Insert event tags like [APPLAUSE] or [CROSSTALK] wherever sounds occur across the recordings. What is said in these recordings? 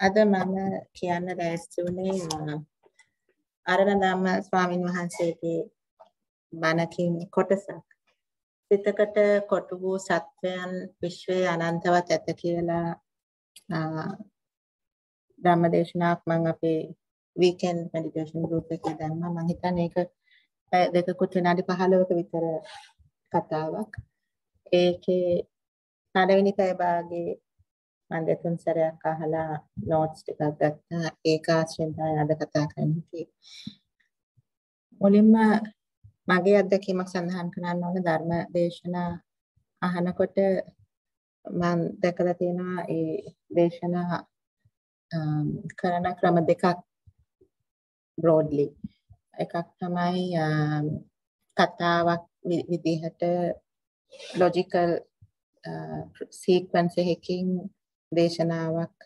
අද මම කියන්න ලෑස්ති වුණේ අරණදම්ම ස්වාමින් වහන්සේගේ බණකින් කොටසක්. සිතකට කොටු වූ සත්වයන් විශ්වයේ අනන්තවත් ඇත කියලා ධම්මදේශනාවක් මම අපේ weekend meditation group එකේ දැම්මා. මම හිතන්නේ ඒක දෙකකුත් විනාඩි 15ක විතර කතාවක්. ඒකේ පළවෙනි පැය භාගයේ මම දෙතුන් සැරයක් අහලා නෝට්ස් ටිකක් ගත්තා. ඒක ආශ්‍රයෙන් තමයි අද කතා කරන්නේ මුලින්ම මගේ අත්දැකීමක් සඳහන් කරන්න ඕන ධර්ම දේශනා අහනකොට මම දැකලා තියෙනවා ඒ දේශනා කරන ක්‍රම දෙකක් broadly. එකක් තමයි කතාවක් විදිහට logical sequence එකකින් දේශනාවක්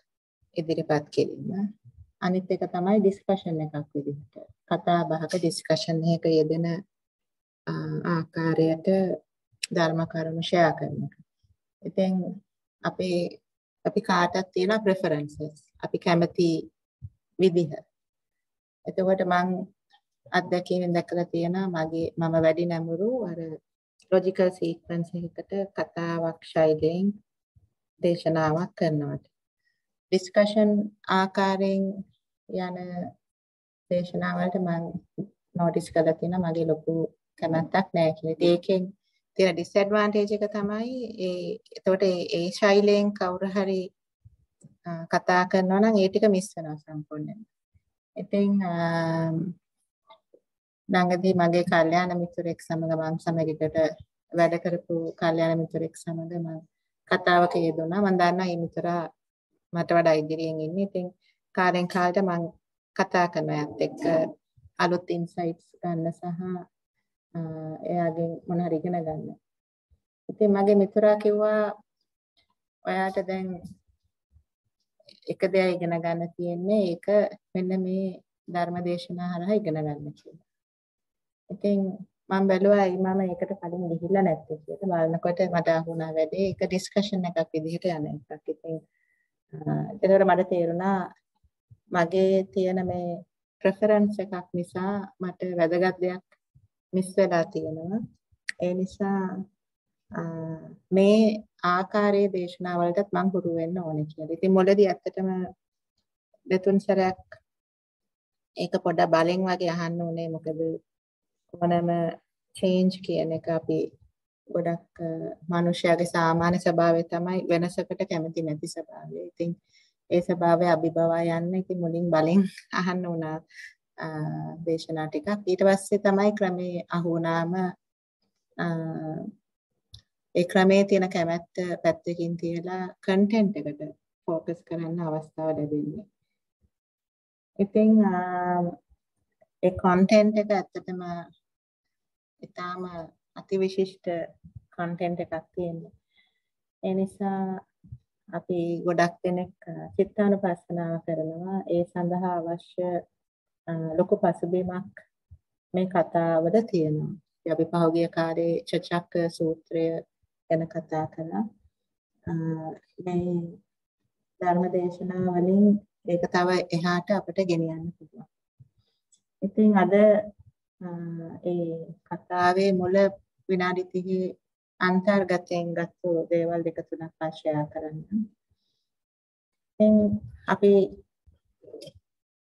ඉදිරිපත් කිරීම. අනිත් එක තමයි ඩිස්කෂන් එකක් විදිහට. කතා බහක ඩිස්කෂන් එකක යෙදෙන ආකාරයට ධර්ම කරුණු ෂෙයා කරන එක. ඉතින් අපේ අපි කාටත් තියෙන ප්‍රෙෆරන්සස්. අපි කැමති විදිහ. එතකොට මම අත්දැකීමෙන් දැකලා තියෙනවා මගේ මම වැඩි නැඹුරු අර ලොජිකල් සීක්වන්ස් එකකට කතාවක් ශෛලියෙන් දේශනාවක් කරනවට. ඩිස්කෂන් ආකාරයෙන් යන දේශනාවලට මම නෝටිස් කරලා තියෙනවා මගේ ලොකු කැමැත්තක් නැහැ කියලා. ඒකෙන් තියෙන ඩිස්ඇඩ්වාන්ටේජ් එක තමයි ඒ එතකොට ඒ ශෛලයෙන් කවුරු හරි කතා කරනවා නම් ඒ ටික මිස් වෙනවා සම්පූර්ණයෙන්. ඉතින් ළඟදී මගේ කල්යාණ මිතුරෙක් සමග මම සමගිකට වැඩ කරපු කල්යාණ මිතුරෙක් සමග මම කතාවක යෙදුණා. මම දන්නා මේ මිතුරා මට වඩා ඉදිරියෙන් ඉන්නේ. ඉතින් කාලෙන් කාලට මම කතා කරන අයත් එක්ක අලුත් ඉන්සයිට්ස් ගන්න සහ එයාගෙන් මොන හරි ඉගෙන ගන්න. ඉතින් මගේ මිතුරා කිව්වා ඔයාට දැන් එක දෙයක් ඉගෙන ගන්න තියෙන්නේ ඒක මෙන්න මේ ධර්මදේශනා හරහා ඉගෙන ගන්න කියලා. ඉතින් මම බැලුවා ඇයි මම ඒකට කලින් ගිහිල්ලා නැත්තේ කියලා. බලනකොට මට අහුණා වැඩේ ඒක ඩිස්කෂන් එකක් විදිහට යන එකක්. ඉතින් ඒතකොට මට තේරුණා මගේ තියෙන මේ ප්‍රෙෆරන්ස් එකක් නිසා මට වැදගත් දෙයක් මිස් වෙලා තියෙනවා. ඒ නිසා මේ ආකාරයේ දේශනා වලටත් මම හුරු වෙන්න ඕනේ කියලා. ඉතින් මොළදී ඇත්තටම දෙතුන් සැරයක් ඒක පොඩ්ඩක් බලෙන් වගේ අහන්න ඕනේ මොකද ඕනෑම change කියන එක අපි ගොඩක් මනුෂ්‍යයාගේ සාමාන්‍ය ස්වභාවය තමයි වෙනසකට කැමති නැති ස්වභාවය. ඉතින් ඒ ස්වභාවය අභිබවා යන්න ඉතින් මුලින් බලෙන් [LAUGHS] අහන්න උනා දේශනා ටිකක්. ඊට පස්සේ තමයි ක්‍රමේ අහුණාම ඒ ක්‍රමේ තියෙන කැමැත්ත පැත්තකින් තියලා කන්ටෙන්ට් එකට ફોકસ කරන්න අවස්ථාව ලැබෙන්නේ. ඉතින් ඒ කන්ටෙන්ට් එක ඇත්තටම ඊටාම අතිවිශිෂ්ට කන්ටෙන්ට් එකක් තියෙනවා. ඒ නිසා අපි ගොඩක් දෙනෙක් චිත්තානුපස්සනාව කරනවා. ඒ සඳහා අවශ්‍ය ලොකු පසුබිමක් මේ කතාවල තියෙනවා. අපි පහුගිය කාලේ චචක්ක සූත්‍රය ගැන කතා කළා. මේ ධර්ම දේශනා වලින් ඒක තව එහාට අපිට ගෙනියන්න පුළුවන්. ඉතින් අද ඒ කතාවේ මුල විනාඩි 30 අන්තර්ගතයෙන් ගත්තු දේවල් දෙක තුනක් ආශ්‍රය කරන්න. ඉතින් අපි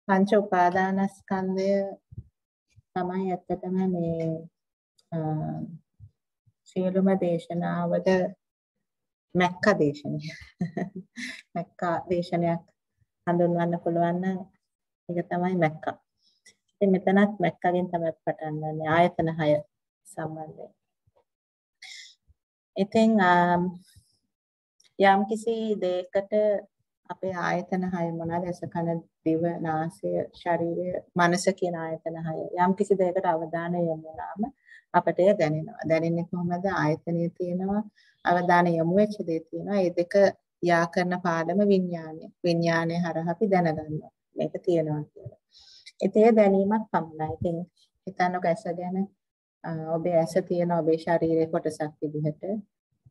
පංච උපාදානස්කන්ධය තමයි ඇත්තටම මේ සියලුම දේශනාවල මැක්ක දේශනය. [LAUGHS] මැක්ක දේශනයක් හඳුන්වන්න පුළුවන් නම් ඒක තමයි මැක්කා. ඉතින් මෙතනත් මැක්කගෙන් තමයි පටන් ගන්න ආයතන 6 සම්බන්ධයෙන්. ඉතින් යම් කිසි දෙයකට අපේ ආයතන 6 මොනවාද? ඇස කන දිව නාසය ශරීරය මනස කියන ආයතන 6. යම් කිසි දෙයකට අවධානය යොමු වුණාම අපට එය දැනෙනවා. දැනෙන්නේ කොහොමද? ආයතනයේ තියෙනවා අවධානය යොමු වෙච්ච දේ තියෙනවා. මේ දෙක යා කරන පාඩම විඥානය. විඥානය හරහා අපි දැනගන්නවා. මේක තියෙනවා කියලා. ඒ දැනීමක් පමණයි. ඉතින් හිතන්නකෝ ඇස ගැන ඔබේ ඇස තියෙන ඔබේ ශරීරයේ කොටසක් විදිහට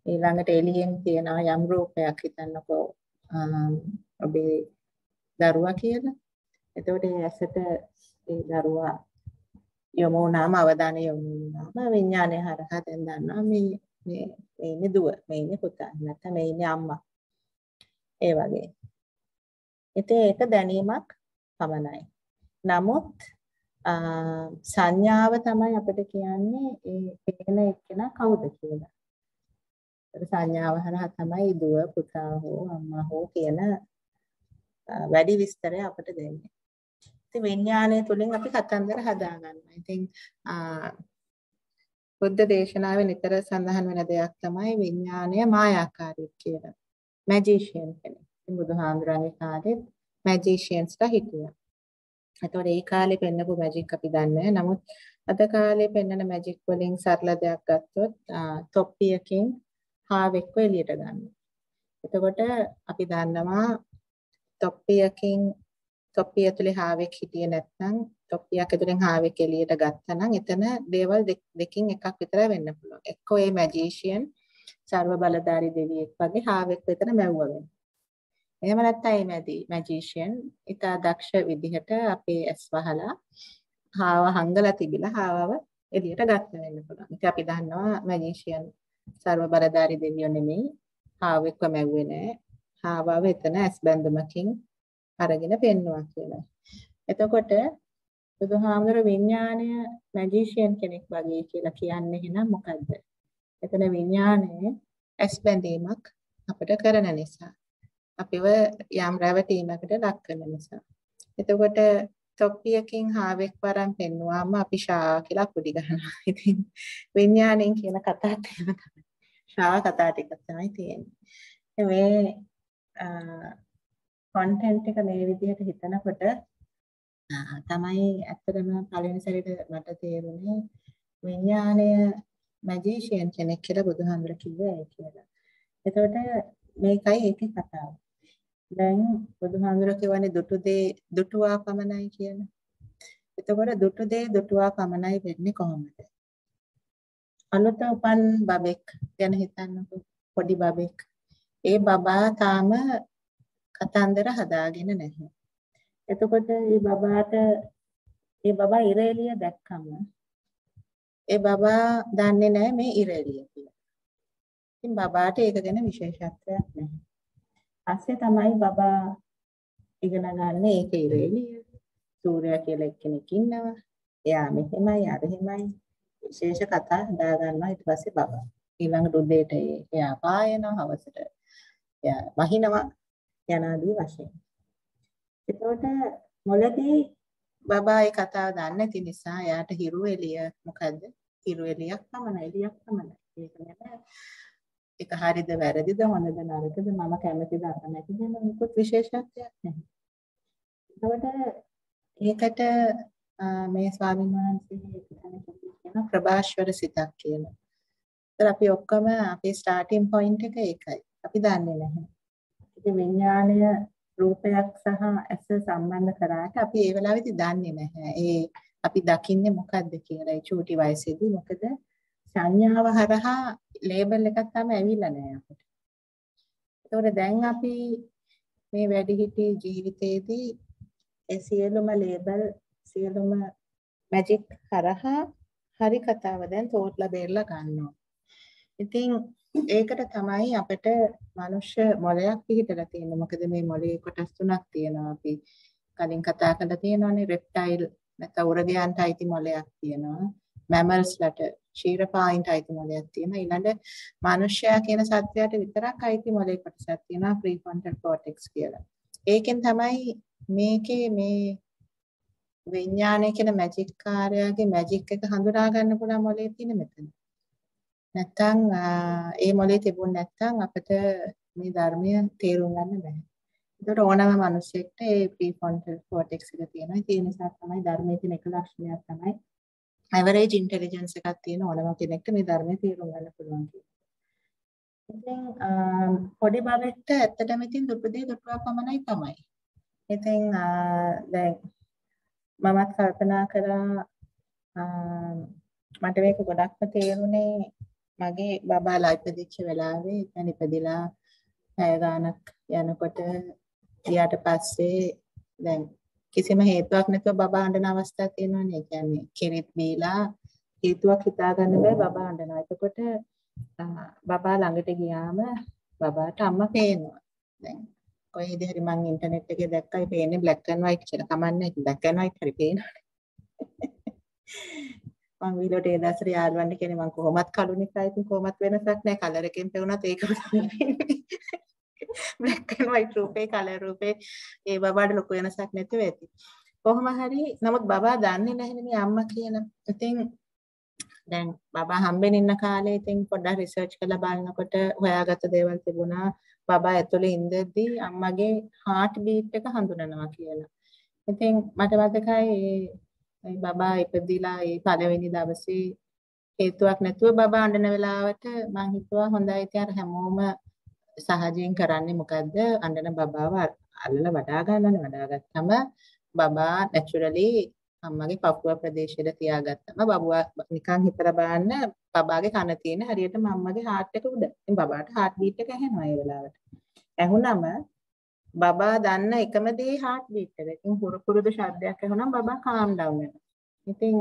ඊළඟට එළියෙන් තියෙන යම් රූපයක් හිතන්නකෝ ඔබේ දරුවා කියලා. එතකොට ඒ ඇසට ඒ දරුවා යොමු වුණාම අවධානය යොමු වුණාම විඥානය හරහා දැන් දන්නවා මේ මේ මේ ඉන්නේ දුව, මේ ඉන්නේ පුතා, නැත්නම් මේ ඉන්නේ අම්මා. ඒ වගේ. ඉතින් ඒක දැනීමක් පමණයි. නමුත් සංඥාව තමයි අපිට කියන්නේ ඒ පේන එක්කෙනා කවුද කියලා. ඒ සංඥාව හරහා තමයි දුව පුතා හෝ අම්මා හෝ කියන වැඩි විස්තරය අපිට දෙන්නේ. ඉතින් විඥානය තුලින් අපි කතන්දර හදාගන්නවා. ඉතින් බුද්ධ දේශනාවේ නිතර සඳහන් වෙන දෙයක් තමයි විඥානය මායාකාරී කියලා. මැජිෂියන් කෙනෙක්. ඉතින් බුදුහාමුදුරන්ගේ කාලෙත් මැජිෂියන්ස්ලා හිටියා. එතකොට ඒ කාලේ පෙන්නපු මැජික් අපි දන්නේ නමුත් අද කාලේ පෙන්නන මැජික් වලින් සරල දෙයක් ගත්තොත් තොප්පියකින් හාවෙක්ව එළියට ගන්නවා. එතකොට අපි දන්නවා තොප්පියකින් තොප්පිය ඇතුලේ හාවෙක් හිටියේ නැත්නම් තොප්පියක් ඇතුලෙන් හාවෙක් එළියට ගත්තා නම් එතන දේවල් දෙකකින් එකක් විතරයි වෙන්න පුළුවන්. එක්කෝ ඒ මැජිෂියන් සර්ව බලධාරී දෙවියෙක් වගේ හාවෙක් විතර මැව්වා වෙනවා. එහෙම නැත්නම් මේ මැදි මැජිෂියන් ඉතා දක්ෂ විදිහට අපේ ඇස් වහලා හාව හංගලා තිබිලා හාවව එළියට ගන්න වෙන්න පුළුවන්. ඉතින් අපි දන්නවා මැජිෂියන් සර්ව බලධාරී දෙවියෝ නෙමෙයි හාවෙක්ව මැව්වේ නෑ. හාවව එතන ඇස් බැඳුමකින් අරගෙන පෙන්නවා කියලා. එතකොට බුදුහාමුදුර විඥාණය මැජිෂියන් කෙනෙක් වගේ කියලා කියන්නේ එහෙනම් මොකද්ද? එතන විඥාණය ඇස් බැඳීමක් අපිට කරන නිසා. අපිව යම් රැවටීමකට ලක් කරන නිසා. එතකොට තොප්පියකින් හාවෙක් වරන් පෙන්නුවාම අපි ෂා කියලා කුඩි ගන්නවා. ඉතින් විඥාණයෙන් කියන කතා තියෙන තමයි. ෂා කතා ටික තමයි තියෙන්නේ. මේ කන්ටෙන්ට් එක මේ විදිහට හිතනකොට තමයි ඇත්තටම පළවෙනි සැරේට මට තේරුනේ විඥාණය මැජිෂියන් කෙනෙක් කියලා බුදුහාමුදුර කිව්වේ කියලා. එතකොට මේකයි ඒකේ කතාව. දැන් බුදුහාමුදුර කියවනේ දුටු දේ දුටුවා පමණයි කියන. එතකොට දුටු දේ දුටුවා පමණයි වෙන්නේ කොහොමද? අලුත උපන් බබෙක් ගැන හිතන්නකො පොඩි බබෙක්. ඒ බබා තාම කතන්දර හදාගෙන නැහැ. එතකොට මේ බබාට මේ බබා ඉරේලිය දැක්කම ඒ බබා දන්නේ නැහැ මේ ඉරේලිය කියලා. ඉතින් බබාට ඒක ගැන විශේෂත්වයක් නැහැ. පස්සේ තමයි බබා ඉගෙන ගන්න ඒක ඉරේලිය. සූර්යා කියලා එක්කෙනෙක් ඉන්නවා. එයා මෙහෙමයි අර එහෙමයි විශේෂ කතා හදා ගන්නවා ඊට පස්සේ බබා. ඊළඟ උදේට එයා පායනවා හවසට එයා වහිනවා යනාදී වශයෙන්. එතකොට මොළදී බබා ඒ කතාව දන්නේ නැති නිසා එයාට හිරු එළිය මොකද්ද? හිරු එළියක් පමණයි එළියක් පමණයි. ඒක නෑ. ඒක හරිද වැරදිද හොඳද නරකද මම කැමතිද අකමැතිද මොකුත් විශේෂත්වයක් නැහැ. එතකොට ඒකට මේ ස්වාමීන් වහන්සේ කියන ප්‍රභාෂ්වර සිතක් කියලා. ඒතර අපි ඔක්කොම අපේ ස්ටාර්ටින් පොයින්ට් එක ඒකයි. අපි දන්නේ නැහැ. ඉතින් විඥාණය රූපයක් සහ ඇස සම්බන්ධ කරාට අපි ඒ වෙලාවෙදි දන්නේ නැහැ. ඒ අපි දකින්නේ මොකද්ද කියලා. ඒ චූටි වයසේදී මොකද සංඥාව හරහා ලේබල් එකක් තමයි ඇවිල්ලා නැහැ අපිට. ඒතකොට දැන් අපි මේ වැඩිහිටි ජීවිතයේදී ඒ සියලුම ලේබල් සියලුම මැජික් හරහා හරි කතාව දැන් තෝట్లా බේරලා ගන්නවා. ඉතින් ඒකට තමයි අපිට මනුෂ්‍ය මොලයක් පිහිටලා තියෙන්නේ. මොකද මේ මොලේ කොටස් තුනක් තියෙනවා. අපි කලින් කතා කරලා තියෙනවානේ රෙප්ටයිල් නැත්නම් උරගයන්ට අයිති මොලයක් තියෙනවා. මැමල්ස්ලට ශීරපායින්ට අයිති මොලයක් තියෙනවා. ඊළඟ මනුෂ්‍යයා කියන සත්වයාට විතරක් අයිති මොලේ කොටසක් තියෙනවා ප්‍රීෆ්‍රොන්ටල් කෝටෙක්ස් කියලා. ඒකෙන් තමයි මේකේ මේ විඥානය කියන මැජික් කාර්යයේ මැජික් එක හඳුනා ගන්න පුළුවන් මොලේ තියෙන මෙතන. නැත්තම් ඒ මොලේ තිබුණ නැත්තම් අපිට මේ ධර්මය තේරුම් ගන්න බෑ. ඒකට ඕනම මිනිසෙක්ට ඒ ප්‍රීෆ්‍රොන්ටල් කෝටෙක්ස් එක තියෙනවා. ඒ නිසා තමයි ධර්මයේ තියෙන එක ලක්ෂණයක් තමයි ඇවරේජ් ඉන්ටෙලිජන්ස් එකක් තියෙන ඕනම කෙනෙක්ට මේ ධර්මය තේරුම් ගන්න පුළුවන් ඉතින් පොඩි බබෙක්ට ඇත්තටම ඉතින් දුපදේ දුටුවා පමණයි තමයි. ඉතින් දැන් මමත් කල්පනා කරා මට මේක ගොඩක්ම තේරුනේ මගේ බබාලා ඉපදිච්ච වෙලාවේ දැන් ඉපදිලා පැය ගාණක් යනකොට ඊට පස්සේ දැන් කිසිම හේතුවක් නැතුව බබා අඬන අවස්ථා තියෙනවනේ. ඒ කියන්නේ කෙනෙක් බීලා හේතුවක් හිතා ගන්න බෑ බබා අඬනවා. එතකොට බබා ළඟට ගියාම බබාට අම්මා පේනවා. දැන් කොහේද හරි මං ඉන්ටර්නෙට් එකේ දැක්කයි පේන්නේ black and white කියලා. කමන්නේ black and white හරි පේනවනේ. [LAUGHS] මං විලෝට ඒ දවස්වල යාළුවන්ට කියන්නේ මං කොහොමත් කළු නිසා ඉතින් කොහොමත් වෙනසක් නැහැ. කලර් එකෙන් පෙවුනත් ඒකම තමයි. black [LAUGHS] and white රූපේ කලර් රූපේ ඒ බබාට ලොකු වෙනසක් නැතුව ඇති. කොහොම හරි නමුත් බබා දන්නේ නැහැ මේ අම්මා කියන. ඉතින් දැන් බබා හම්බෙන්න ඉන්න කාලේ ඉතින් පොඩ්ඩක් රිසර්ච් කරලා බලනකොට හොයාගත්ත දේවල් තිබුණා. බබා ඇතුලේ ඉඳද්දී අම්මගේ heart beat එක හඳුනනවා කියලා. ඉතින් මට මතකයි ඒ බබා ඉපදිලා ඒ පළවෙනි දවසේ හේතුවක් නැතුව බබා අඬන වෙලාවට මං හිතුවා හොඳයි ඉතින් අර හැමෝම සහජයෙන් කරන්නේ මොකද්ද? අඬන බබාව අල්ලලා වඩා ගන්න වඩාගත්තම බබා naturally අම්මගේ පපුව ප්‍රදේශයට තියාගත්තම බබුවා නිකන් හිතලා බලන්න බබාගේ කන තියෙන හරියටම අම්මගේ heart එක උඩ. ඉතින් බබාට heart beat එක ඇහෙනවා ඒ වෙලාවට. ඇහුනම බබා දන්න එකම දේ heart beat එක. ඉතින් පුරුදු ශබ්දයක් ඇහුනම බබා calm down වෙනවා. ඉතින්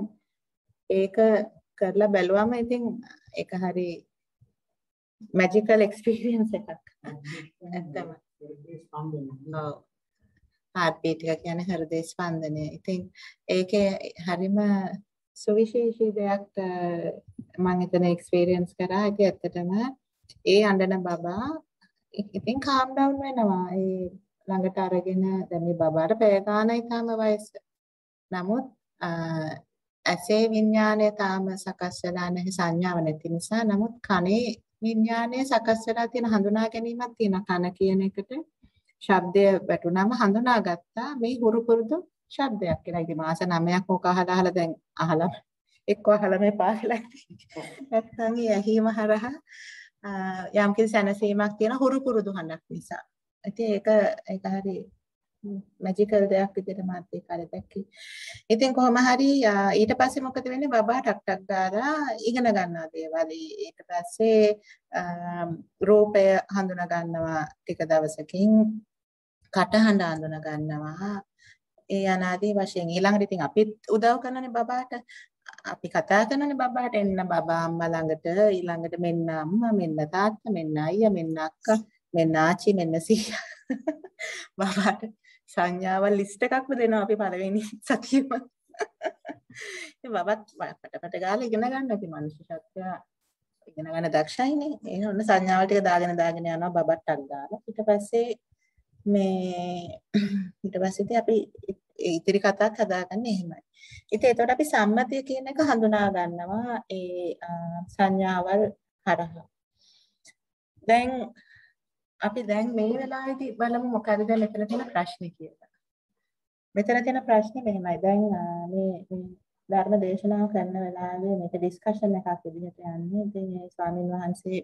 ඒක කරලා බැලුවම ඉතින් ඒක හරි මැජිකල් එක්ස්පීරියන්ස් එකක්. ඇත්තම. heartbeat එක කියන්නේ හෘද ස්පන්දනය. ඉතින් ඒකේ හරිම සුවිශේෂී දෙයක් මම එතන එක්ස්පීරියන්ස් කරා. ඉතින් ඇත්තටම ඒ අඬන බබා ඉතින් calm down වෙනවා. ඒ ළඟට අරගෙන දැන් මේ බබාට පැය ගානයි තාම වයස. නමුත් ඇසේ විඥානය තාම සකස් වෙලා නැහැ සංඥාව නැති නිසා. නමුත් කනේ විඥානය සකස් වෙලා තියෙන හඳුනා ගැනීමක් තියෙන කන කියන එකට ශබ්දය වැටුනම හඳුනාගත්තා මේ හුරු පුරුදු ශබ්දයක් කියලා. ඉතින් මාස 9ක් ඕක අහලා අහලා දැන් අහලා එක්ක අහලා මේ පාසලක් නැත්නම් ඇහිම හරහා යම් කිසි සැනසීමක් තියෙන හුරු පුරුදු හඬක් නිසා. ඉතින් ඒක ඒක හරි මැජිකල් දෙයක් විදිහට මාත් ඒ කාලේ දැක්කේ. ඉතින් කොහොම හරි ඊට පස්සේ මොකද වෙන්නේ බබා ටක් ටක් ගාලා ඉගෙන ගන්නවා දේවල්. ඊට පස්සේ රූපය හඳුනා ගන්නවා ටික දවසකින් කටහඬ හඳුනා ගන්නවා. ඒ අනාදී වශයෙන් ඊළඟට ඉතින් අපිත් උදව් කරනනේ බබාට. අපි කතා කරනනේ බබාට එන්න බබා අම්මා ළඟට ඊළඟට මෙන්න අම්මා මෙන්න තාත්තා මෙන්න අයියා මෙන්න අක්කා මෙන්න ආච්චි මෙන්න සීයා [LAUGHS] බබාට සංඥාවල් ලිස්ට් එකක්ම දෙනවා අපි පළවෙනි [LAUGHS] සතියෙම. ඉතින් බබත් පටපට ගාලා ඉගෙන ගන්න අපි මනුෂ්‍ය ශක්තිය ඉගෙන ගන්න දක්ෂයිනේ. ඒ ඔන්න සංඥාවල් ටික දාගෙන දාගෙන යනවා බබත් අක් දාලා. ඊට පස්සේ මේ [CLEARS THROAT] ඊට පස්සේ ඉතින් අපි ඉතිරි කතාවක් හදාගන්නේ එහෙමයි. ඉතින් එතකොට අපි සම්මතිය කියන එක හඳුනා ගන්නවා ඒ සංඥාවල් හරහා. දැන් අපි දැන් මේ වෙලාවේදී බලමු මොකද මෙතන තියෙන ප්‍රශ්නේ කියලා. මෙතන තියෙන ප්‍රශ්නේ මෙහෙමයි. දැන් මේ ධර්ම දේශනාව කරන වෙලාවේ මේක ඩිස්කෂන් එකක් විදිහට යන්නේ. ඉතින් මේ ස්වාමින් වහන්සේ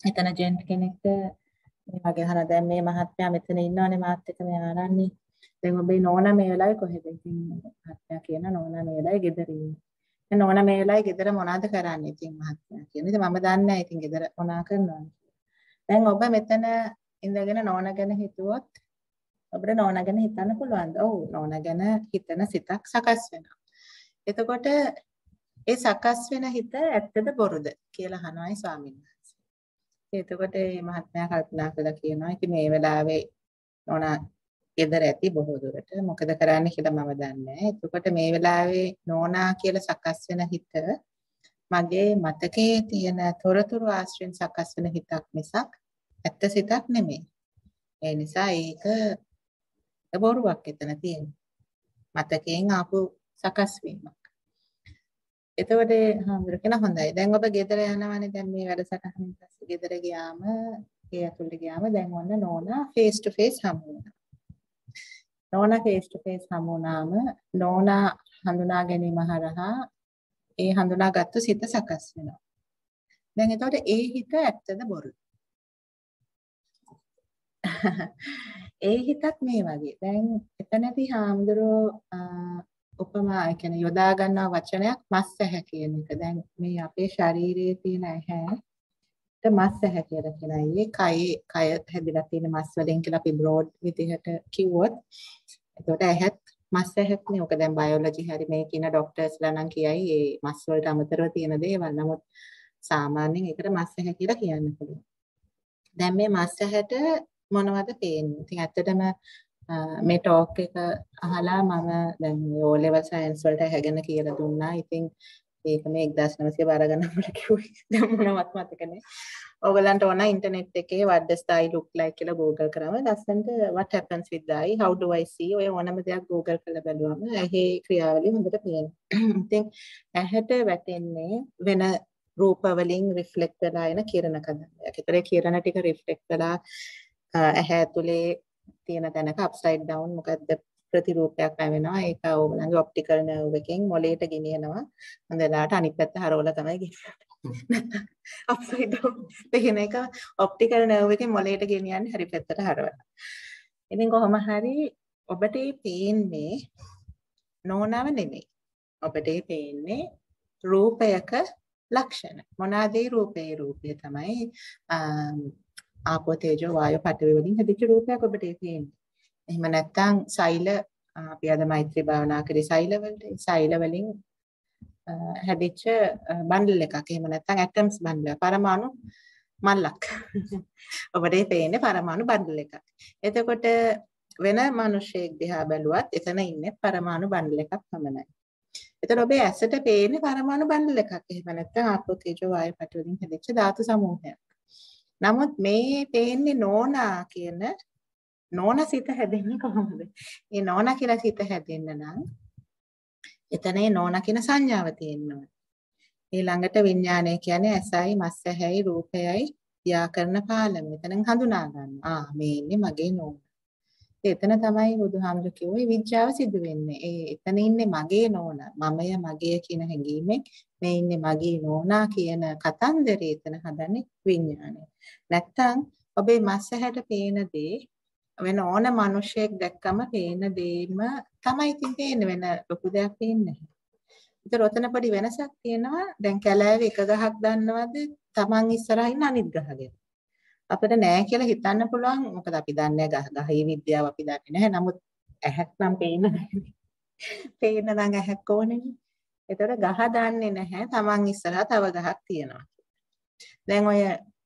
එතන ජෙන්ට් කෙනෙක්ට මේ වගේ අහන දැන් මේ මහත්මයා මෙතන ඉන්නවනේ මාත් එක්ක මේ ආරන්නේ. දැන් ඔබේ නෝනා මේ වෙලාවේ කොහෙද? ඉතින් මහත්මයා කියන නෝනා මේ වෙලාවේ ගෙදර ඉන්නේ. දැන් නෝනා මේ වෙලාවේ ගෙදර මොනවද කරන්නේ? ඉතින් මහත්මයා කියන. ඉතින් මම දන්නේ නැහැ ඉතින් ගෙදර මොනා කරනවද? දැන් ඔබ මෙතන ඉඳගෙන නෝන ගැන හිතුවොත් ඔබට නෝන ගැන හිතන්න පුළුවන්ද? ඔව් නෝන ගැන හිතන සිතක් සකස් වෙනවා. එතකොට ඒ සකස් වෙන හිත ඇත්තද බොරුද කියලා අහනවායි ස්වාමීන් වහන්සේ. එතකොට මේ මහත්මයා කල්පනා කළා කියනවා ඉතින් මේ වෙලාවේ නෝනා ගෙදර ඇති බොහෝ දුරට මොකද කරන්න කියලා මම දන්නේ එතකොට මේ වෙලාවේ නෝනා කියලා සකස් වෙන හිත මගේ මතකයේ තියෙන තොරතුරු ආශ්‍රයෙන් සකස් වෙන හිතක් මිසක් ඇත්ත සිතක් නෙමෙයි. ඒ නිසා ඒක බොරුවක් එතන තියෙන්නේ. මතකයෙන් ආපු සකස් වීමක්. එතකොට හාමුදුර කියන හොඳයි. දැන් ඔබ ගෙදර යනවානේ දැන් මේ වැඩසටහනින් පස්සේ ගෙදර ගියාම ඒ ඇතුළට ගියාම දැන් ඔන්න නෝනා ෆේස් ටු ෆේස් හමු වෙනවා. නෝනා ෆේස් ටු ෆේස් හමු වුණාම නෝනා හඳුනා ගැනීම හරහා ඒ හඳුනාගත්තු සිත සකස් වෙනවා. දැන් එතකොට ඒ හිත ඇත්තද බොරුද? [LAUGHS] ඒ හිතක් මේ වගේ. දැන් එතනදී හාමුදුරුවෝ උපමා ඒ කියන්නේ යොදා ගන්නා වචනයක් මස් ඇහැ කියන එක. දැන් මේ අපේ ශරීරයේ තියෙන ඇහැ මස් ඇහැ කියලා කියනවා. ඒ කය කය හැදිලා තියෙන මස් වලින් කියලා අපි බ්‍රෝඩ් විදිහට කිව්වොත් එතකොට ඇහත් මස් ඇහක්නේ. ඔක දැන් බයෝලොජි හැරි මේ කියන ડોක්ටර්ස්ලා නම් කියයි මේ මස් වලට අමතරව තියෙන දේවල්. නමුත් සාමාන්‍යයෙන් ඒකට මස් ඇහ කියලා කියන්න පුළුවන්. දැන් මේ මස් ඇහැට මොනවද පේන්නේ? ඉතින් ඇත්තටම මේ ටෝක් එක අහලා මම දැන් O level science වලට හැගෙන කියලා දුන්නා. ඉතින් ඒක මේ 1900 බාර ගන්න මට කිව්වේ. [LAUGHS] දැන් මොනවත් මතක නැහැ. ඔයගලන්ට ඕන ඉන්ටර්නෙට් එකේ what does the eye look like කියලා Google කරාම ලස්සනට what happens with the eye how do I see ඔය ඕනම දෙයක් Google කරලා බැලුවම ඇහි ක්‍රියාවලිය හොඳට පේනවා. [LAUGHS] ඉතින් ඇහැට වැටෙන්නේ වෙන රූප වලින් රිෆ්ලෙක්ට් වෙලා එන කිරණ කඳක්. ඒතරේ කිරණ ටික රිෆ්ලෙක්ට් වෙලා ඇහැ ඇතුලේ තියෙන තැනක අප්සයිඩ් ඩවුන් මොකද්ද ප්‍රතිරූපයක් ලැබෙනවා ඒක ඕගලන්ගේ ඔප්ටිකල් නර්ව් එකෙන් මොළයට ගෙනියනවා. හොඳ වෙලාවට අනිත් පැත්ත හරවලා තමයි ගෙනියන්නේ. අප්සයිඩ් ඩවුන් එහෙම එක ඔප්ටිකල් නර්ව් එකෙන් මොළයට ගෙනියන්නේ හරි පැත්තට හරවලා. ඉතින් කොහොම හරි ඔබට පේන්නේ නෝනාව නෙමෙයි. ඔබට පේන්නේ රූපයක ලක්ෂණ. මොනවාද රූපේ රූපය? තමයි ආපෝ තේජෝ වායෝ පඨවි වලින් හැදිච්ච රූපයක් ඔබට පේන්නේ එහෙම නැත්නම් සෛල අපි අද මෛත්‍රී භාවනා කරේ සෛල වලට සෛල වලින් හැදිච්ච බන්ඩල් එකක්. එහෙම නැත්නම් ඇටම්ස් බන්ඩල් පරමාණු මල්ලක්. [LAUGHS] ඔබට පේන්නේ පරමාණු බන්ඩල් එකක්. එතකොට වෙන මිනිහෙක් දිහා බැලුවත් එතන ඉන්නේ පරමාණු බන්ඩල් එකක් පමණයි. එතකොට ඔබේ ඇසට පේන්නේ පරමාණු බන්ඩල් එකක්. එහෙම නැත්නම් ආපෝ තේජෝ වායු පඨවි වලින් හැදිච්ච ධාතු සමූහයක්. නමුත් මේ පේන්නේ නෝනා කියන නෝන සිත හැදෙන්නේ කොහොමද? මේ නෝන කියලා සිත හැදෙන්න නම් එතන ඒ නෝන කියන සංඥාව තියෙනවා. ඊළඟට විඥානය කියන්නේ ඇසයි, මස්සැහැයි, රූපයයි ව්‍යාකරණ පාලම. එතනින් හඳුනා ගන්න. ආ මේ ඉන්නේ මගේ නෝන. එතන තමයි බුදුහාමුදුරු කිව්වේ විඥාව සිදු වෙන්නේ. ඒ එතන ඉන්නේ මගේ නෝන. මමය මගේ කියන හැඟීමෙන් මේ ඉන්නේ මගේ නෝනා කියන කතන්දරේ එතන හදන්නේ විඥානය. නැත්තම් ඔබේ මස්සහැට පේන දේ වෙන ඕන මිනිහෙක් දැක්කම පේන දෙයම තමයි ඉතින් පේන්නේ වෙන ලොකු දෙයක් පේන්නේ නැහැ. ඒතර ඔතන පොඩි වෙනසක් තියෙනවා. දැන් කැලෑවේ එක ගහක් දන්නවද? Taman ඉස්සරහින් අනිත් ගහ ගැන. අපිට නෑ කියලා හිතන්න පුළුවන්. මොකද අපි දන්නේ ගහ ගහේ විද්‍යාව අපි දන්නේ නැහැ. නමුත් ඇහක් නම් පේන්නේ නැහැ. පේන්න නම් ඇහක් ඕනේ. ඒතර ගහ දන්නේ නැහැ. Taman ඉස්සරහා තව ගහක් තියෙනවා. දැන් ඔය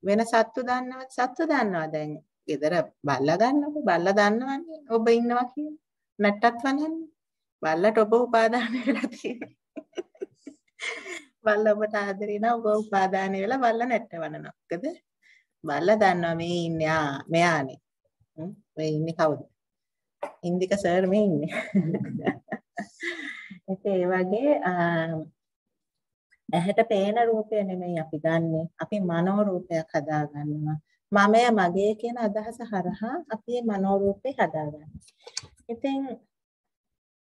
වෙන සත්තු දන්නවද? සත්තු දන්නවා දැන් ගෙදර බල්ලා ගන්නකො බල්ලා දන්නවන්නේ ඔබ ඉන්නවා කියන නැට්ටත් වනන්නේ බල්ලට ඔබ උපාදාන වෙලා තියෙන්නේ [LAUGHS] බල්ලා ඔබට ආදරේ නම් ඔබ උපාදාන වෙලා බල්ලා නැට්ට වනනවා. මොකද? බල්ලා දන්නවා මේ ඉන්නේ ආ මෙයානේ මේ ඉන්නේ කවුද? ඉන්දික සර් මේ ඉන්නේ. [LAUGHS] ඒ වගේ ඇහැට පේන රූපය නෙමෙයි අපි ගන්නෙ. අපි මනෝ රූපයක් හදා ගන්නවා මමය මගේ කියන අදහස හරහා අපි මේ මනෝරූපේ හදාගන්න. ඉතින්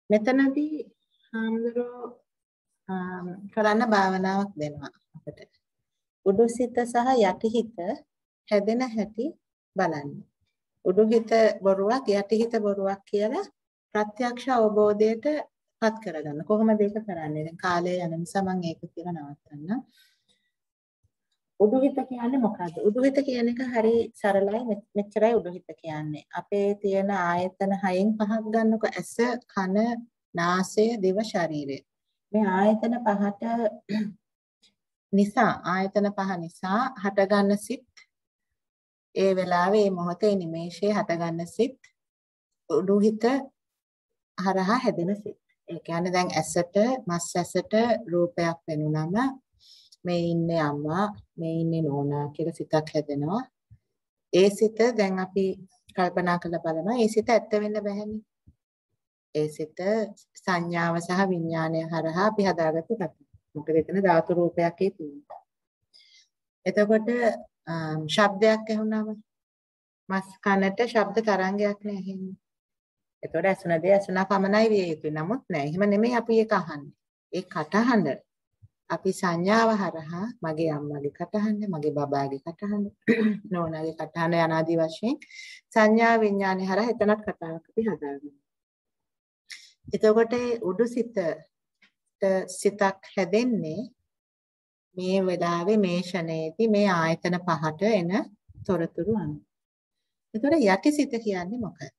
මෙතනදී හාමුදුරුවෝ කරන්න භාවනාවක් දෙනවා අපිට. උඩුසිත සහ යටිහිත හැදෙන හැටි බලන්න. උඩුහිත බොරුවක් යටිහිත බොරුවක් කියලා ප්‍රත්‍යක්ෂ අවබෝධයට පත් කරගන්න. කොහොමද ඒක කරන්නේ? දැන් කාලය යන නිසා මම ඒක කියලා නවත්තන්න. උඩුහිත කියන්නේ මොකද්ද? උඩුහිත කියන එක හරි සරලයි මෙච්චරයි උඩුහිත කියන්නේ. අපේ තියෙන ආයතන හයෙන් පහක් ගන්නකො ඇස, කන, නාසය, දිව, ශරීරය. මේ ආයතන පහට [CLEARS THROAT] නිසා ආයතන පහ නිසා හටගන්න සිත් ඒ වෙලාවේ මේ මොහොතේ නිමේෂයේ හටගන්න සිත් උඩුහිත හරහා හැදෙන සිත්. ඒ කියන්නේ දැන් ඇසට මස් ඇසට රූපයක් වෙනුනම මේ ඉන්නේ අම්මා මේ ඉන්නේ නෝනා කියලා සිතක් හැදෙනවා. ඒ සිත දැන් අපි කල්පනා කරලා බලනවා ඒ සිත ඇත්ත වෙන්න බෑනේ. ඒ සිත සංඥාව සහ විඥානය හරහා අපි හදාගත්තු කතාවක්. මොකද එතන ධාතු රූපයක් තියෙනවා. එතකොට ශබ්දයක් ඇහුණාම මස් කනට ශබ්ද තරංගයක් නෑ ඇහෙන්නේ. එතකොට ඇසුන දේ ඇසුනා පමණයි විය යුතුයි. නමුත් නෑ. එහෙම නෙමෙයි අපි ඒක අහන්නේ. ඒ කටහඬ අපි සංඥාව හරහා මගේ අම්මගේ කටහඬ, මගේ බබාගේ කටහඬ, [CLEARS THROAT] නෝනාගේ කටහඬ යනාදී වශයෙන් සංඥා විඥානේ හරහා එතනත් කතාවක් අපි හදාගන්නවා. එතකොට උඩුසිත සිතක් හැදෙන්නේ මේ වෙලාවේ මේ ෂණයේදී මේ ආයතන පහට එන තොරතුරු අනුව. එතකොට යටිසිත කියන්නේ මොකක්ද?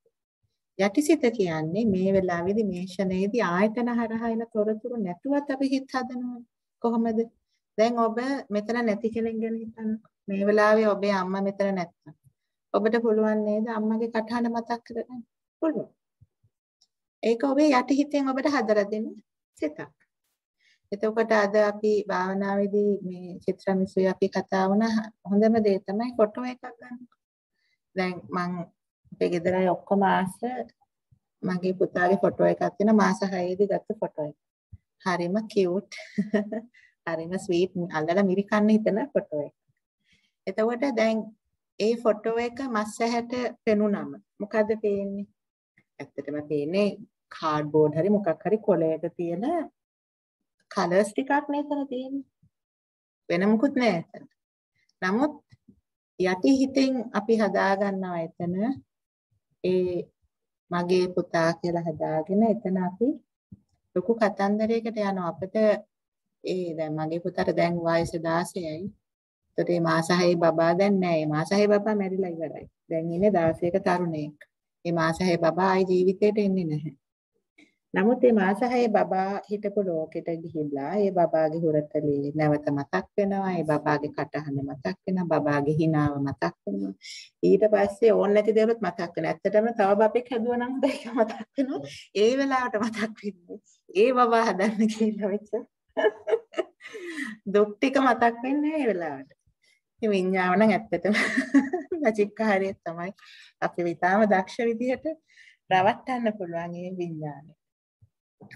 යටිසිත කියන්නේ මේ වෙලාවේදී මේ ෂණයේදී ආයතන හරහා එන තොරතුරු නැතුවත් අපි හිත හදනවා. කොහොමද? දැන් ඔබ මෙතන නැති කෙනෙක් ගැන හිතන්න. මේ වෙලාවේ ඔබේ අම්මා මෙතන නැත්තම්. ඔබට පුළුවන් නේද අම්මගේ කටහඬ මතක් කරගන්න? පුළුවන්. ඒක ඔබේ යටිහිතෙන් ඔබට හදලා දෙන්න සිතක්. එතකොට අද අපි භාවනාවේදී මේ චිත්‍රමිසුයි අපි කතා වුණා හොඳම දේ තමයි ෆොටෝ එකක් ගන්න. දැන් මම අපේ ගෙදරයි ඔක්කොම ආස මගේ පුතාගේ ෆොටෝ එකක් තියෙන මාස 6 දී ගත්ත ෆොටෝ එක. හරිම කියුට්. [LAUGHS] හරිම ස්වීට් අල්ලලා මිරිකන්න හිතන ෆොටෝ එක. එතකොට දැන් ඒ ෆොටෝ එක මස් ඇහැට පෙනුනම මොකද පේන්නේ? ඇත්තටම පේන්නේ කාඩ්බෝඩ් හරි මොකක් හරි කොලයක තියෙන කලර්ස් ටිකක් නේතන තියෙන්නේ. වෙන මොකුත් නෑ එතන. නමුත් යටි හිතෙන් අපි හදා ගන්නවා එතන ඒ මගේ පුතා කියලා හදාගෙන එතන අපි ලොකු කතන්දරයකට යනවා අපිට ඒ දැන් මගේ පුතාට දැන් වයස 16යි. එතකොට මේ මාස 6 බබා දැන් නෑ. මේ මාස 6 බබා මැරිලා ඉවරයි. දැන් ඉන්නේ 16ක තරුණයෙක්. මේ මාස 6 බබා ආයි ජීවිතේට එන්නේ නැහැ. නමුත් මේ මාස 6 බබා හිටපු ලෝකෙට ගිහිල්ලා ඒ බබාගේ හුරතලේ නැවත මතක් වෙනවා. ඒ බබාගේ කටහඬ මතක් වෙනවා. බබාගේ හිනාව මතක් වෙනවා. ඊට පස්සේ ඕන නැති දේවලුත් මතක් වෙනවා. ඇත්තටම තව බබෙක් හැදුවා නම් ඒක මතක් වෙනවා. ඒ වෙලාවට මතක් වෙන්නේ. ඒ බබා හදන්න කියලා වෙච්ච දුක් ටික මතක් වෙන්නේ ඒ වෙලාවට. මේ විඤ්ඤාව නම් ඇත්තටම මැජික්කාරිය තමයි අපි විතාම දක්ෂ විදිහට රවට්ටන්න පුළුවන් මේ විඤ්ඤාණය.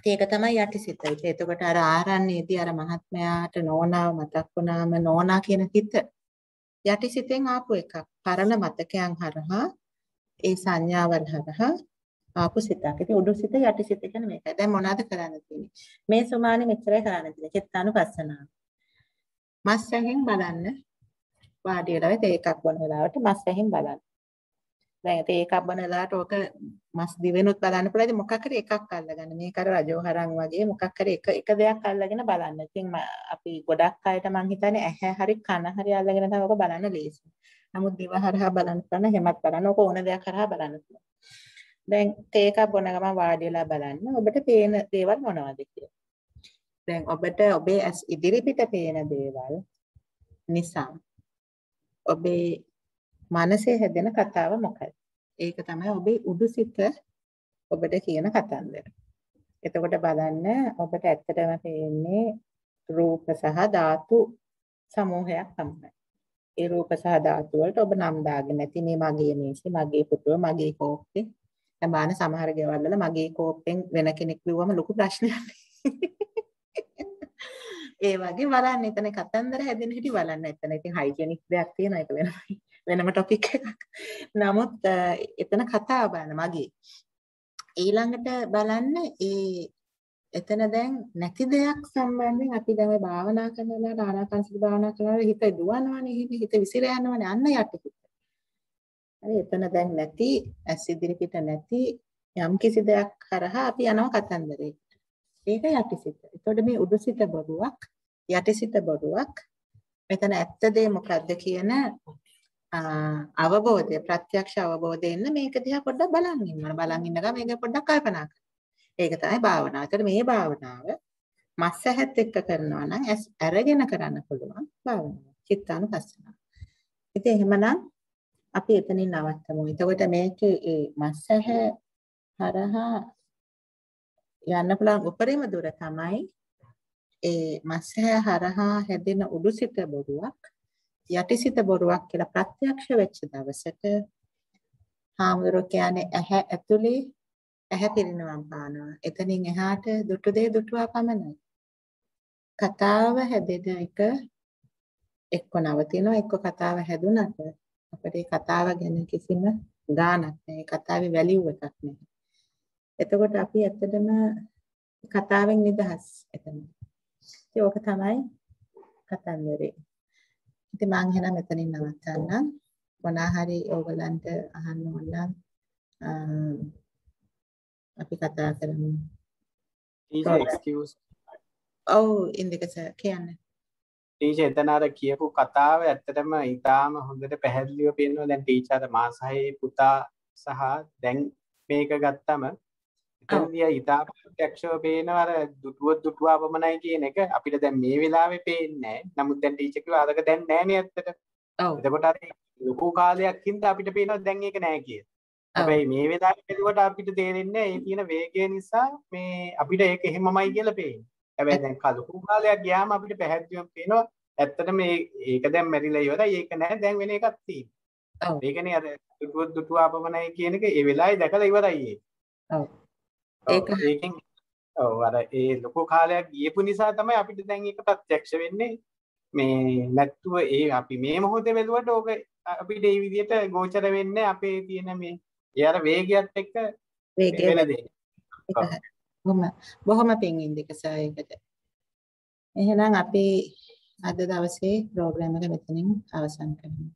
ඒක තමයි යටිසිත. එතකොට අර ආරණ්‍යයේදී අර මහත්මයාට නෝනාව මතක් වුණාම නෝනා කියන හිත යටිසිතෙන් ආපු එකක්. පරණ මතකයන් හරහා ඒ සංඥාවල් හරහා ආපු සිතක්. ඉතින් උඩු සිත යටි සිත කියන මේකයි. දැන් මොනවද කරන්න තියෙන්නේ? මේ සුමානේ මෙච්චරයි කරන්න තියෙන්නේ. චිත්තානුපස්සනාව. මස් ඇහෙන් බලන්න. වාඩි වෙලා තේ එකක් බොන වෙලාවට මස් ඇහෙන් බලන්න. දැන් තේ එකක් බොන වෙලාවට ඕක මස් දිවෙනුත් බලන්න පුළුවන්. මොකක් හරි එකක් අල්ලගන්න. මේක අර රජෝහරන් වගේ මොකක් හරි එක එක දෙයක් අල්ලගෙන බලන්න. ඉතින් අපි ගොඩක් අයට මං හිතන්නේ ඇහැ හරි කන හරි අල්ලගෙන තමයි ඕක බලන්න ලේසි. නමුත් දිව හරහා බලන්න කරන හැමත් බලන්න ඕක ඕන දෙයක් හරහා බලන්න පුළුවන්. දැන් තේ එකක් බොන ගමන් වාඩි වෙලා බලන්න ඔබට පේන දේවල් මොනවද කියලා. දැන් ඔබට ඔබේ ඇස් ඉදිරිපිට පේන දේවල් නිසා ඔබේ මනසේ හැදෙන කතාව මොකක්ද? ඒක තමයි ඔබේ උඩුසිත ඔබට කියන කතන්දර. එතකොට බලන්න ඔබට ඇත්තටම පේන්නේ රූප සහ ධාතු සමූහයක් තමයි. ඒ රූප සහ ධාතු වලට ඔබ නම් දාගෙන නැති මේ මගේ මේසේ, මගේ පුතුව, මගේ කෝප්පේ, බාන සමහර ගෙවල් වල මගේ කෝප්පෙන් වෙන කෙනෙක් කිව්වම ලොකු ප්‍රශ්නයක්. ඒ වගේ බලන්න එතන කතන්දර හැදෙන හැටි බලන්න. එතන ඉතින් හයිජෙනික් දෙයක් තියෙනවා ඒක වෙනමයි. වෙනම ටොපික් එකක්. නමුත් එතන කතාව බලන්න මගේ. ඊළඟට බලන්න ඒ එතන දැන් නැති දෙයක් සම්බන්ධයෙන් අපි දැන් භාවනා කරනවා ආනාපානසති භාවනා කරනවා හිත දුවනවනේ හිත විසිර යනවනේ අන්න යටපිට. හරි එතන දැන් නැති ඇස් ඉදිරිපිට නැති යම් කිසි දෙයක් කරහා අපි යනවා කතන්දරයකට. ඒක යටිසිත. එතකොට මේ උඩුසිත බොරුවක් යටිසිත බොරුවක් මෙතන ඇත්ත දේ මොකද්ද කියන අවබෝධය ප්‍රත්‍යක්ෂ අවබෝධය එන්න මේක දිහා පොඩ්ඩක් බලන් ඉන්න. බලන් ඉන්න ගමන් මේක පොඩ්ඩක් කල්පනා කරන්න. ඒක තමයි භාවනාව. ඒතර මේ භාවනාව මස් ඇහත් එක්ක කරනවා නම් ඇස් අරගෙන කරන්න පුළුවන් භාවනාව. චිත්තානුපස්සනාව. ඉතින් එහෙමනම් අපි එතනින් නවත්තමු. එතකොට මේකේ ඒ මස්සහ හරහා යන්න පුළුවන් උපරිම දුර තමයි ඒ මස්සහ හරහා හැදෙන උඩුසිත බොරුවක් යටිසිත බොරුවක් කියලා ප්‍රත්‍යක්ෂ වෙච්ච දවසට හාමුදුරුවෝ කියන්නේ ඇහැ ඇතුලේ ඇහැ පිරිනවම් පානවා. එතනින් එහාට දුටු දේ දුටුවා පමණයි. කතාව හැදෙන එක එක්ක නවතිනවා එක්ක කතාව හැදුනට අපේ කතාව ගැන කිසිම ගාණක් නැහැ. කතාවේ වැලියු එකක් නැහැ. එතකොට අපි ඇත්තටම කතාවෙන් නිදහස් එතන. ඉතින් ඕක තමයි කතන්දරේ. ඉතින් මම එහෙනම් මෙතනින් නවත්තන්නම්. මොනවා හරි ඕගලන්ට අහන්න ඕන නම් අපි කතා කරමු. excuse. ඔව් ඉන්දිකස කියන්නේ. ටීචර් එතන අර කියපු කතාව ඇත්තටම ඊටාම හොඳට පැහැදිලිව පේනවා දැන් ටීචර් අර මාස 6 පුතා සහ දැන් මේක ගත්තම එතනදී ඉතා ප්‍රත්‍යක්ෂව පේනවා අර දුටුව දුටුවා පමණයි කියන එක අපිට දැන් මේ වෙලාවේ පේන්නේ නැහැ. නමුත් දැන් ටීචර් කිව්වා අරක දැන් නැහැනේ ඇත්තට. ඔව්. එතකොට අර ලොකු කාලයක් හින්දා අපිට පේනවා දැන් ඒක නැහැ කියලා. හැබැයි මේ වෙලාවේ බැලුවට අපිට තේරෙන්නේ ඒ තියෙන වේගය නිසා මේ අපිට ඒක එහෙමමයි කියලා පේන්නේ. හැබැයි දැන් කලුකු කාලයක් ගියාම අපිට පැහැදිලිවම පේනවා ඇත්තට මේ ඒක දැන් මැරිලා ඉවරයි ඒක නැහැ දැන් වෙන එකක් තියෙනවා. ඒකනේ අර දුටුව දුටුවා පමණයි කියන එක ඒ වෙලාවේ දැකලා ඉවරයි ඒක. ඔව්. ඒක- ඒකෙන් ඔව් අර ඒ ලොකු කාලයක් ගියපු නිසා තමයි අපිට දැන් ඒක ප්‍රත්‍යක්ෂ වෙන්නේ. මේ නැත්තුව ඒ අපි මේ මොහොතේ බැලුවට ඕක අපිට ඒ විදිහට ගෝචර වෙන්නේ අපේ තියෙන මේ ඒ අර වේගයත් එක්ක වේගය. බොහොම බොහොම පිං ඉන්දික සර් ඒකට. එහෙනම් අපි අද දවසේ ප්‍රෝග්‍රෑම් එක මෙතනින් අවසන් කරමු.